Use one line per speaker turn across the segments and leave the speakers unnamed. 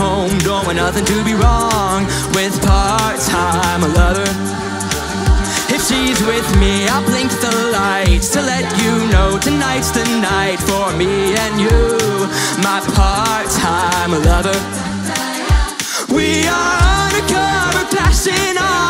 home. Don't want nothing to be wrong with part-time lover. If she's with me, I'll blink the lights to let you know tonight's the night for me and you, my part-time lover. We are undercover, passing on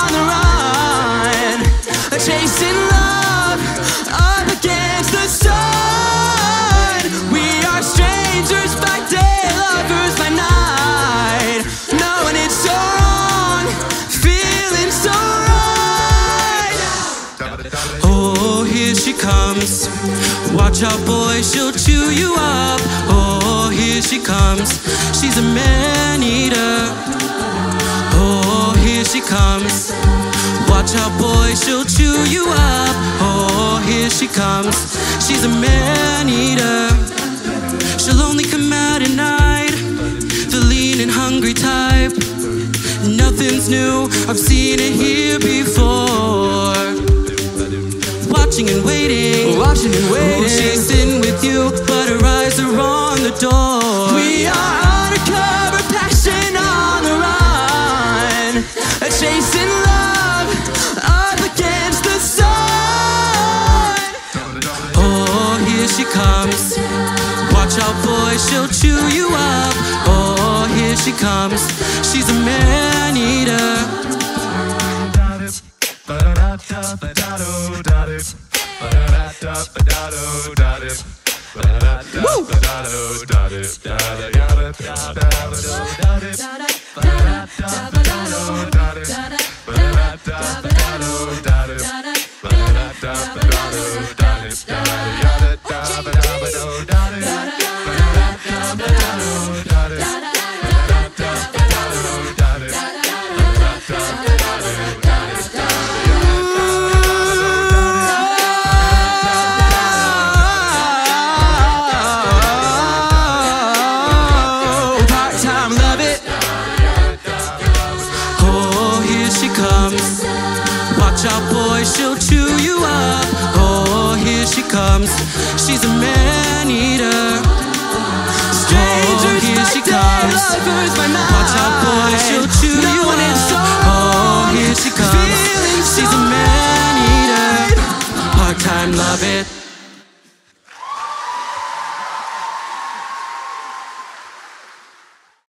Oh, here she comes. Watch out, boy, she'll chew you up. Oh, here she comes. She's a man eater. Oh, here she comes. Watch out, boy, she'll chew you up. Oh, here she comes. She's a man eater. She'll only come out at night. The lean and hungry type. Nothing's new, I've seen it here before. Watching and waiting.
Watching and waiting.
She's sitting with you, but her eyes are on the door.
We are undercover, passion on the run, chasing love up against the sun.
Oh, here she comes. Watch out, boy, she'll chew you up. Oh, here she comes. She's a man Woo! 就去